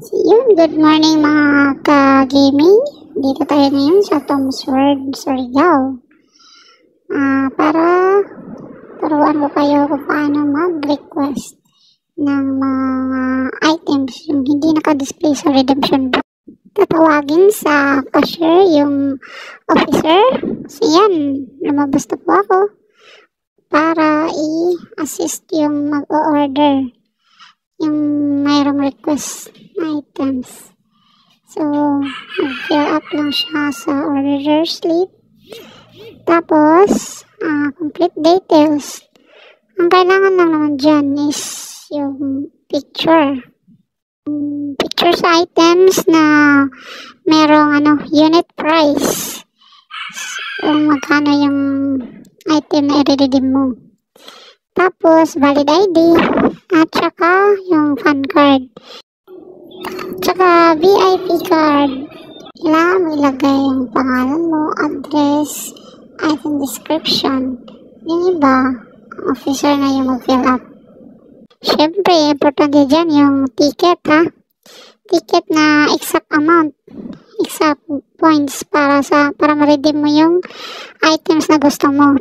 So, yun, good morning mga ka-gaming. Dito tayo ngayon sa Tom's World Surigao. Ah, para turuan ko kayo kung paano mag-request ng mga items yung hindi naka-display sa redemption box. Tatawagin sa cashier yung officer. So, yan, lumabas na po ako para i-assist yung mag-order yung mayroong request items. So, fill up lang siya sa order slip. Tapos, ah, complete details. Ang kailangan lang naman dyan is yung picture. Picture sa items na merong ano, unit price. Kung magkano yung item na i-redeem mo. Tapos, valid ID. At saka, yung fan card. Tsaka, VIP card. Kailangan mo ilagay yung pangalan mo, address, item description. Yung iba, officer na yung mag-fill up. Siyempre, importante dyan yung ticket, ha? Ticket na exact amount. Exact points para sa para ma-redeem mo yung items na gusto mo.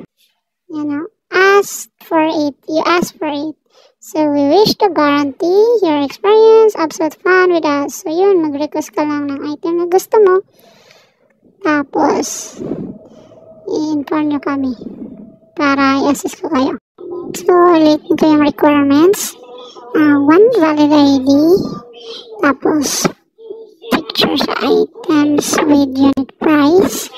You know, ask for it. You ask for it. So, we wish to guarantee your experience absolute fun with us. So, yun, mag-request ka lang ng item na gusto mo. Tapos, i-inform nyo kami para i-assist ko kayo. So, ulit ko yung requirements. Uh, one valid ID. Tapos, picture sa items with unit price.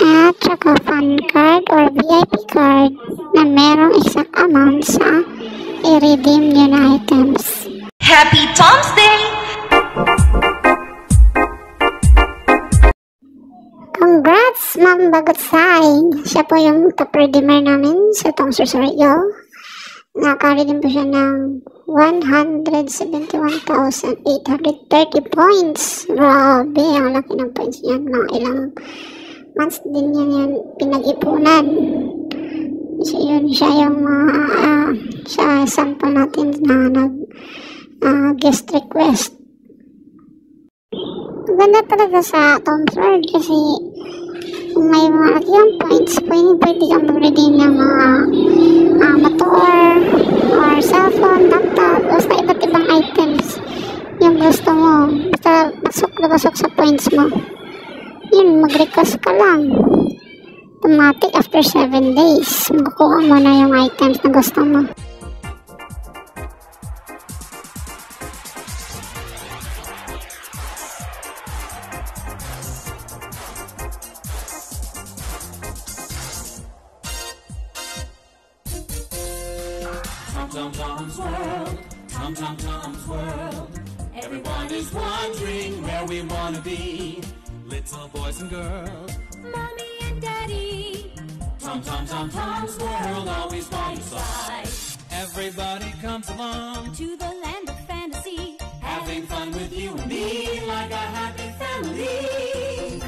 At saka fan card or VIP card na merong exact amount sa i-redeem nyo na items. Happy Tom's Day! Congrats, Ma'am Bagutsay! Siya po yung top redeemer namin sa Tong Sursuryo. Naka-redeem po siya ng 171,830 points. Grabe, ang laki ng points niyan. Mga ilang months din yan yan pinag-ipunan. So, yun siya yung uh, uh, sa sample natin na nag uh, guest request. Maganda talaga sa Tom's World kasi may mga yung points, pwede, pwede kang mag-redeem ng mga uh, motor or cellphone, laptop, basta iba't ibang items yung gusto mo. Basta pasok na pasok sa points mo. Mag-request ka lang. Automatic after 7 days, makukuha mo na yung items na gusto mo. Tom Tom Tom's World, Tom Tom Tom's World. Everyone is wondering where we wanna be. Little boys and girls, Mommy and Daddy, Tom Tom Tom Tom's World, always by your side. Everybody comes along, to the land of fantasy. having fun with you and me like a happy family.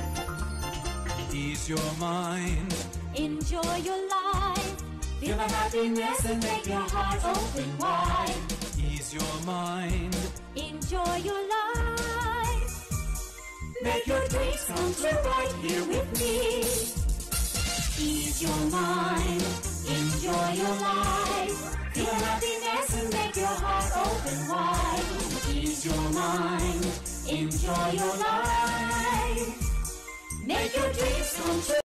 Ease your mind, Enjoy your life. feel the happiness and make your heart open wide. Ease your mind, Enjoy your life. Make your dreams come true right here with me. Ease your mind. Enjoy your life. Feel happiness and make your heart open wide. Ease your mind. Enjoy your life. Make your dreams come true.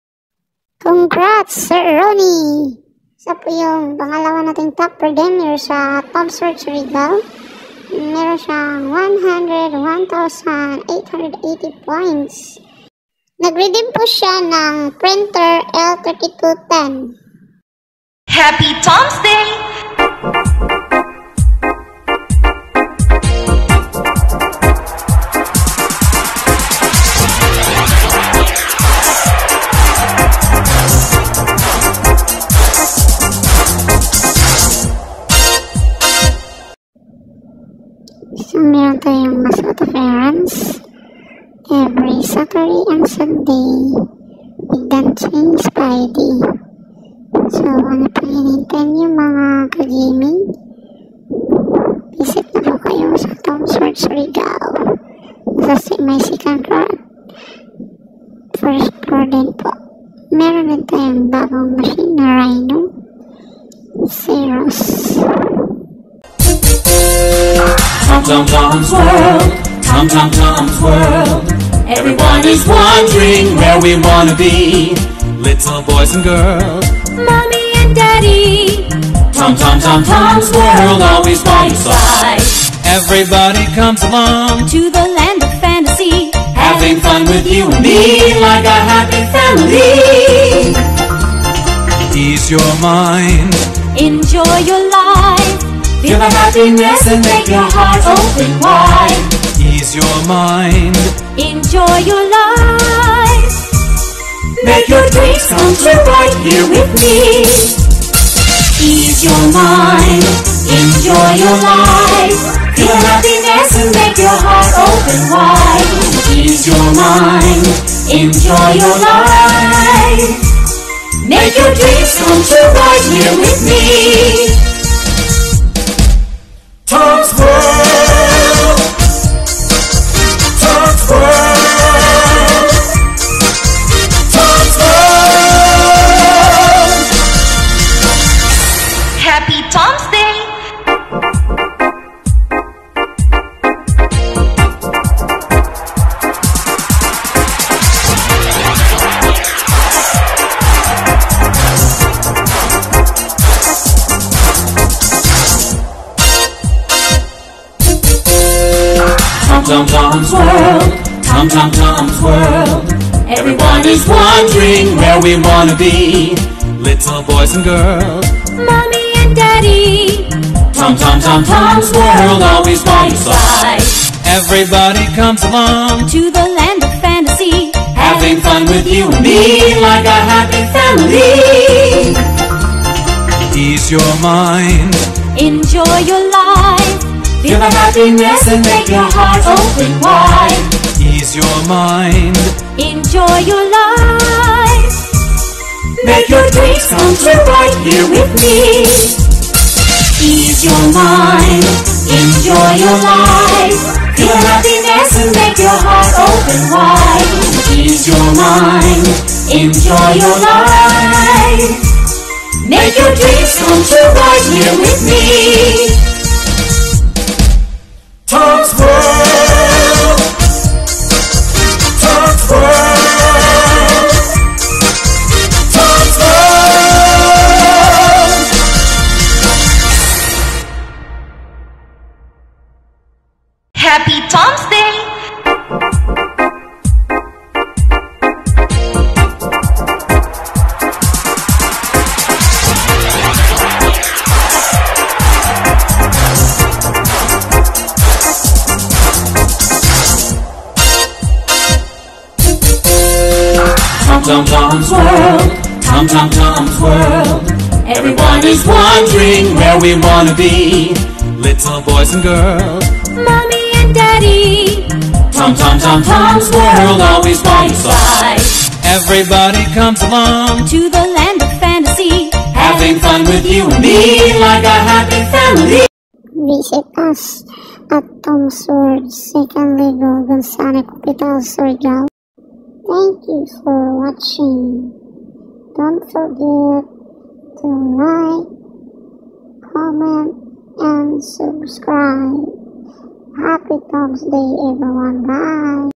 Congrats, Sir Ronnie! Isa po yung pangalawa nating top redeemer sa Top Search Regal. Meron siyang 101,880 points. Nag-redeem po siya ng printer L3210. Happy Tom's Day! Every Saturday and Sunday with Dancing Spidey. So, ano pa hinintay niyo mga ka-gaming? Visit na po kayo sa Tom's World Surigao. Sa may second floor. First floor din po. Meron din tayong bagong machine na Rhino. Zeros. Tom Tom Tom's World, Tom Tom Tom's World. Everyone is wondering where we wanna be. Little boys and girls. Mommy and Daddy, Tom Tom Tom Tom's World, always by your side. Everybody comes along, to the land of fantasy. having fun with you and me like a happy family. Ease your mind, Enjoy your life. feel the happiness and make your heart open wide. Ease your mind, Enjoy your life. make your dreams come true right here with me. Ease your mind, enjoy your life. Feel happiness and make your heart open wide. Ease your mind, enjoy your life. Make your dreams come true right here with me. Tom Tom Tom's World. Everyone is wondering where we wanna be. Little boys and girls. Mommy and Daddy, Tom Tom Tom Tom's World, always by your side. Everybody comes along, to the land of fantasy. having fun with you and me like a happy family. Ease your mind, Enjoy your life. feel the happiness and make your heart open wide. Ease your mind, Enjoy your life. make your dreams come true right here with me. Ease your mind, enjoy your life. Feel happiness and make your heart open wide. Ease your mind, enjoy your life. Make your dreams come true right here with me. Tom Tom Tom's World. Tom Tom Tom's World. Everyone is wondering where we wanna be. Little boys and girls. Mommy and Daddy, Tom Tom Tom Tom's World, always by your side. Everybody comes along, to the land of fantasy. having fun with you and me like a happy family. Visit us at Tom's World, second level, Gonzalo Capital, Surigao. Thank you for watching. Don't forget to like, comment, and subscribe. Happy Tom's Day, everyone. Bye.